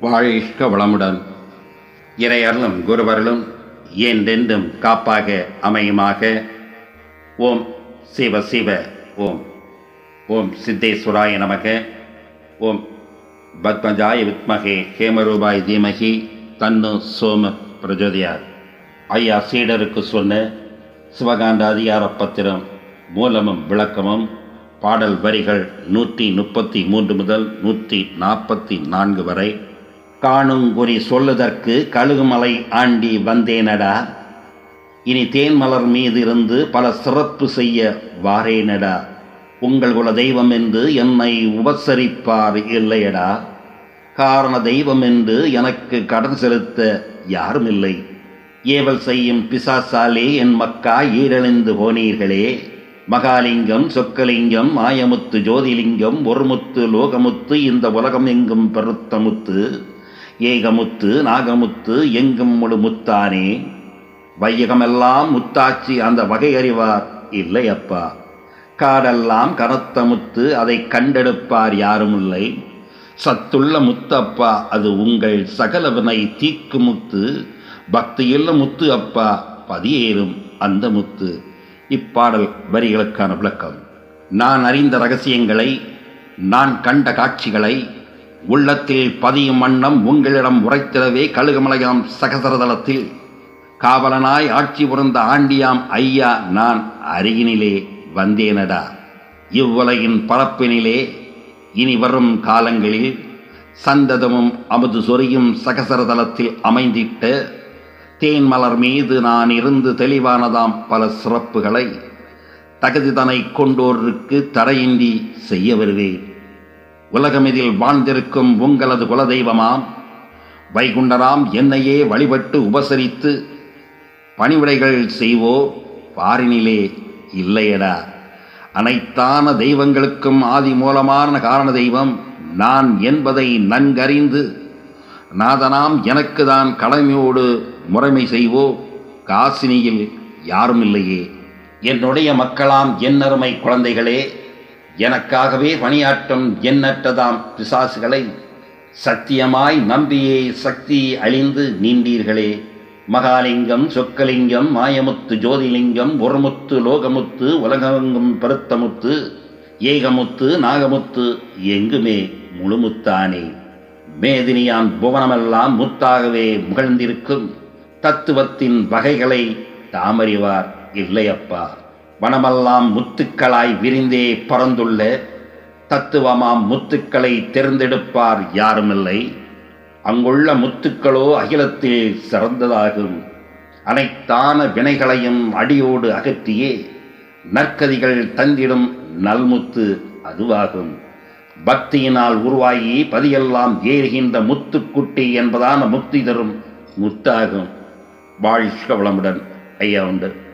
வாழ்க வளமுடன். இறையருளும் குருவருளும் என்றென்றும் காப்பாக அமையுமாக. ஓம் சிவ சிவ ஓம். ஓம் சித்தேஸ்வராய நமக. ஓம் பத்மஜாய வித்மகே ஹேமரூபாய் தீமகி தன்னு சோம பிரஜோதியார் ஐயா சீடருக்கு சொன்ன சிவகாந்த அதிகார பத்திரம் மூலமும் விளக்கமும் பாடல் வரிகள் நூற்றி முப்பத்தி மூன்று முதல் நூற்றி நாற்பத்தி நான்கு வரை காணுங்குறி சொல்லுதற்கு கழுகுமலை ஆண்டி வந்தேனடா. இனி தேன்மலர் மீது இருந்து பல சிறப்பு செய்ய வாரேனடா. உங்கள் குல தெய்வம் என்று என்னை உபசரிப்பார் இல்லையடா. காரண தெய்வம் என்று எனக்கு கடன் செலுத்த யாரும் இல்லை ஏவல் செய்யும் பிசாசாலே என் மக்கா ஈரழிந்து போனீர்களே. மகாலிங்கம் சொக்கலிங்கம் மாயமுத்து ஜோதிலிங்கம் ஒருமுத்து லோகமுத்து இந்த உலகம் எங்கும் பெருத்தமுத்து ஏகமுத்து நாகமுத்து எங்கும் முழு முத்தானே. வையகமெல்லாம் முத்தாச்சி அந்த வகை அறிவார் இல்லை அப்பா காடெல்லாம் கனத்த முத்து அதை கண்டெடுப்பார் யாரும் இல்லை சத்துள்ள முத்தப்பா அது உங்கள் சகலவனை தீக்கு முத்து. பக்தியுள்ள முத்து அப்பா பதியேறும் அந்த முத்து. இப்பாடல் வரிகளுக்கான விளக்கம். நான் அறிந்த ரகசியங்களை நான் கண்ட காட்சிகளை உள்ளத்தில் பதியும் வண்ணம் உங்களிடம் உரைத்திடவே கழுகுமலையாம் சகசரதளத்தில். காவலனாய் ஆட்சி புரிந்த ஆண்டியாம் ஐயா நான் அருகினிலே வந்தேனடா. இவ்வுலகின் பரப்பினிலே இனி வரும் காலங்களில் சந்ததமும் அமுது சொரியும் சகசரதளத்தில் அமைந்திட்ட தேன்மலர் மீது நான் இருந்து தெளிவானதாம் பல சிறப்புகளை தகுதிதனை கொண்டோருக்கு தடையின்றி செய்ய வருவேன். உலகமிதில் வாழ்ந்திருக்கும் உங்களது குலதெய்வமாம். வைகுண்டராம் என்னையே வழிபட்டு உபசரித்து பணிவிடைகள் செய்வோ பாரினிலே இல்லையடா. அனைத்தான தெய்வங்களுக்கும் ஆதி மூலமான காரண தெய்வம் நான் என்பதை நன்கறிந்து நாதனாம் எனக்கு தான் கடமையோடு முறைமை செய்வோ காசினியில் யாரும் இல்லையே என்னுடைய மக்களாம் என்னருமை குழந்தைகளே எனக்காகவே பணியாற்றும் எண்ணற்றதாம் பிசாசுகளை சத்தியமாய் நம்பியே சக்தி அழிந்து நீண்டீர்களே. மகாலிங்கம் சொக்கலிங்கம் மாயமுத்து ஜோதிலிங்கம் ஒருமுத்து லோகமுத்து உலகெங்கும் பருத்தமுத்து ஏகமுத்து நாகமுத்து எங்குமே முழுமுத்தானே. மேதினியான் புவனமெல்லாம் முத்தாகவே முகழ்ந்திருக்கும் தத்துவத்தின் வகைகளை தாமறிவார் இல்லையப்பா. வனமெல்லாம் முத்துக்களாய் விரிந்தே பறந்துள்ள தத்துவமாம் முத்துக்களை தேர்ந்தெடுப்பார் யாருமில்லை. அங்குள்ள முத்துக்களோ அகிலத்தில் சிறந்ததாகும். அனைத்தான வினைகளையும் அடியோடு அகற்றியே நற்கதிகள் தந்திடும் நல்முத்து அதுவாகும். பக்தியினால் உருவாகி பதியெல்லாம் ஏறுகின்ற முத்துக்குட்டி என்பதான முக்தி தரும் முத்தாகும். வாழ்க வளமுடன். ஐயா உண்டு.